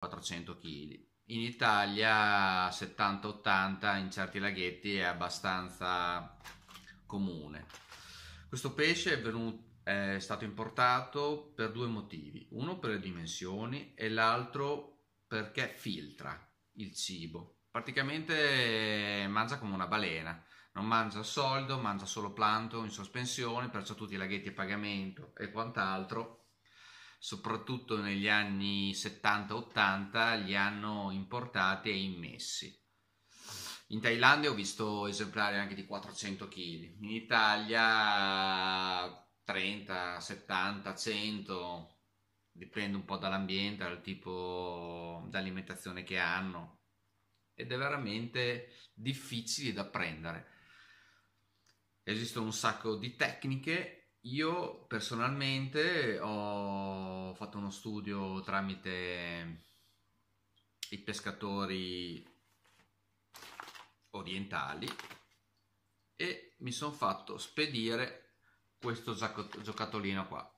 400 kg. In Italia 70-80 in certi laghetti è abbastanza comune. Questo pesce è, venuto, è stato importato per due motivi, uno per le dimensioni e l'altro perché filtra il cibo. Praticamente mangia come una balena, non mangia solido, mangia solo plankton in sospensione, perciò tutti i laghetti a pagamento e quant'altro soprattutto negli anni 70-80 li hanno importati e immessi. In Thailandia ho visto esemplari anche di 400 kg, in Italia 30, 70, 100, dipende un po' dall'ambiente, dal tipo di alimentazione che hanno ed è veramente difficile da prendere. Esistono un sacco di tecniche io personalmente ho fatto uno studio tramite i pescatori orientali e mi sono fatto spedire questo giocattolino qua.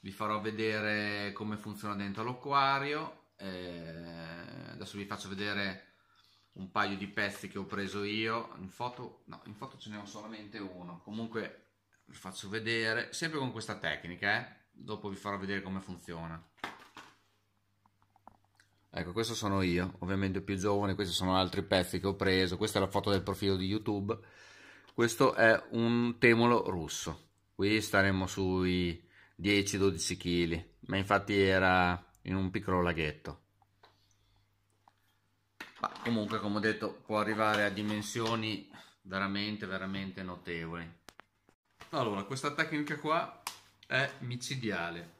Vi farò vedere come funziona dentro l'acquario. Eh, adesso vi faccio vedere un paio di pezzi che ho preso io. In foto no in foto ce ne ho solamente uno. Comunque vi faccio vedere sempre con questa tecnica eh? dopo vi farò vedere come funziona. Ecco questo sono io ovviamente più giovane questi sono altri pezzi che ho preso. Questa è la foto del profilo di youtube. Questo è un temolo russo. Qui staremo sui 10-12 kg ma infatti era in un piccolo laghetto ma comunque come ho detto può arrivare a dimensioni veramente veramente notevoli. Allora questa tecnica qua è micidiale.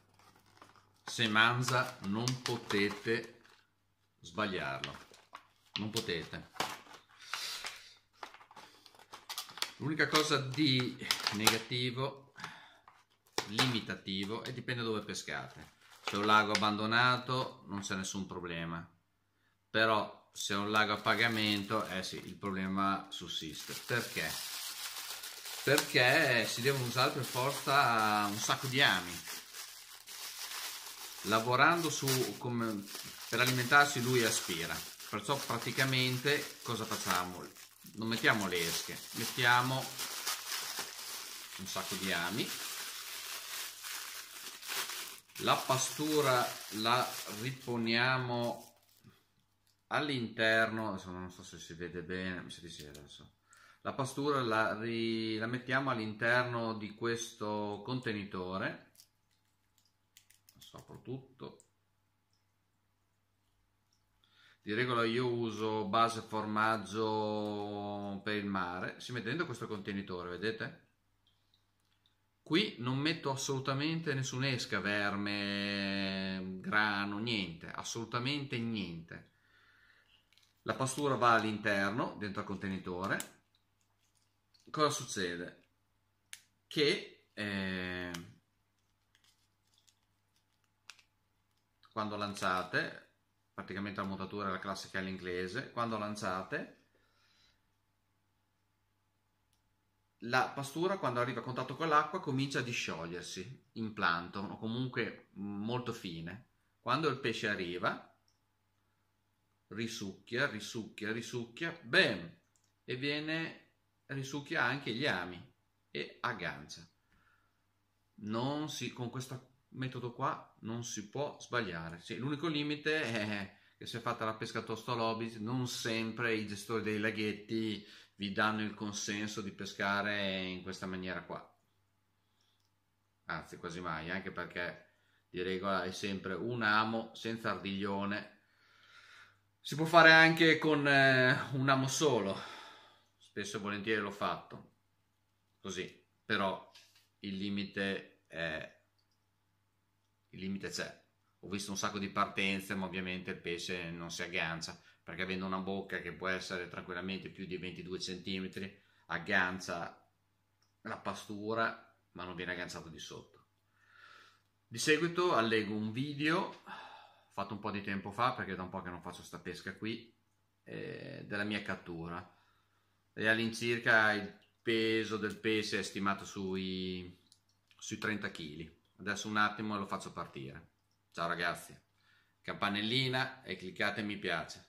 Se mangia non potete sbagliarlo. Non potete. L'unica cosa di negativo limitativo e dipende dove pescate. Se è un lago abbandonato non c'è nessun problema. Però se è un lago a pagamento, eh sì, il problema sussiste. Perché? Perché si devono usare per forza un sacco di ami. Lavorando su come, per alimentarsi lui aspira. Perciò praticamente cosa facciamo? Non mettiamo le esche, mettiamo un sacco di ami. La pastura la riponiamo all'interno, adesso non so se si vede bene, mi sa di adesso. La pastura la, ri, la mettiamo all'interno di questo contenitore. Sopra tutto. Di regola io uso base formaggio per il mare. Si mette dentro questo contenitore, vedete? Qui non metto assolutamente nessun esca, verme, grano, niente, assolutamente niente la pastura va all'interno, dentro al contenitore. Cosa succede? Che eh, quando lanciate, praticamente la montatura è la classica all'inglese, quando lanciate la pastura quando arriva a contatto con l'acqua comincia a disciogliersi in plankton o comunque molto fine. Quando il pesce arriva risucchia, risucchia, risucchia, bam, e viene, risucchia anche gli ami e aggancia. Non si, con questo metodo qua non si può sbagliare. Sì, l'unico limite è che se fate la pesca tostolobis non sempre i gestori dei laghetti vi danno il consenso di pescare in questa maniera qua. Anzi, quasi mai, anche perché di regola è sempre un amo senza ardiglione si può fare anche con eh, un amo solo, spesso e volentieri l'ho fatto, così, però il limite è... il limite c'è. Ho visto un sacco di partenze, ma ovviamente il pesce non si aggancia, perché avendo una bocca che può essere tranquillamente più di 22 cm, aggancia la pastura, ma non viene agganciato di sotto. Di seguito allego un video fatto un po' di tempo fa perché da un po' che non faccio sta pesca qui eh, della mia cattura. E all'incirca il peso del pesce è stimato sui, sui 30 kg adesso un attimo lo faccio partire. Ciao ragazzi, campanellina e cliccate mi piace.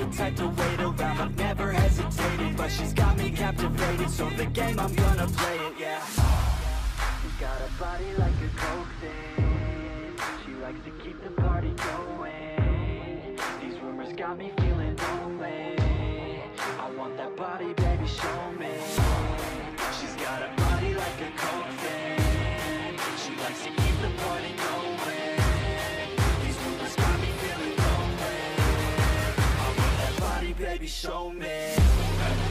type to wait around, I've never hesitated But she's got me captivated, so the game I'm gonna play it, yeah. She's got a body like a coke thing She likes to keep the party going. These rumors got me feeling lonely. I want that body, baby, show me baby, show me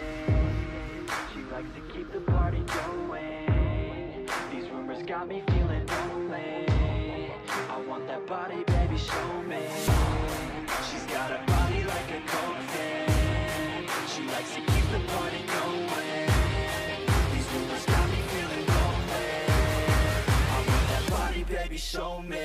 show me